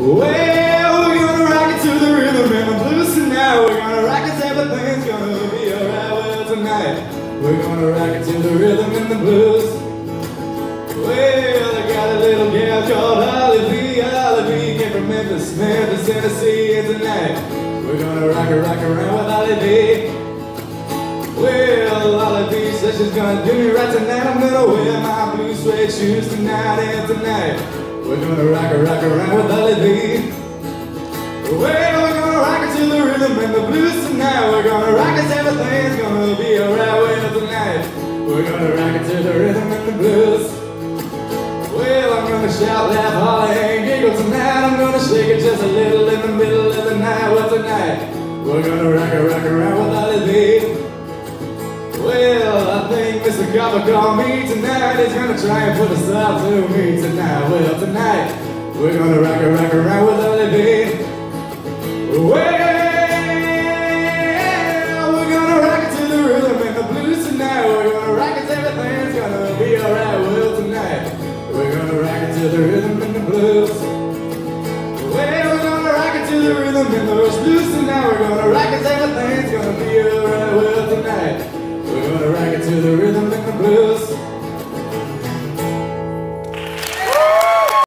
Well, we're gonna rock it to the rhythm and the blues tonight. We're gonna rock it, everything's gonna be alright. Well, tonight, we're gonna rock it to the rhythm and the blues. Well, I got a little gal called B. Holly came from Memphis, Memphis, Tennessee. And tonight, we're gonna rock it, rock around with B. Well, B says she's gonna do me right tonight. I'm gonna wear my blue suede shoes tonight and tonight. We're gonna rock it, rock around with Holly it to the the blues tonight. We're gonna rock it, everything's gonna be alright. Well, tonight, we're gonna rock it to the rhythm and the blues. Well, I'm gonna shout, laugh, holler, and giggle tonight. I'm gonna shake it just a little in the middle of the night. Well, tonight, we're gonna rock it, rock around with Ollie Vee. Well, I think Mr. Copper called me tonight. He's gonna try and put a stop to me tonight. Well, tonight, we're gonna rock it, rock around with Ollie Vee. Well, We're gonna rock it to the rhythm and the blues. We're gonna rock it to the rhythm and the blues. And now we're gonna rock it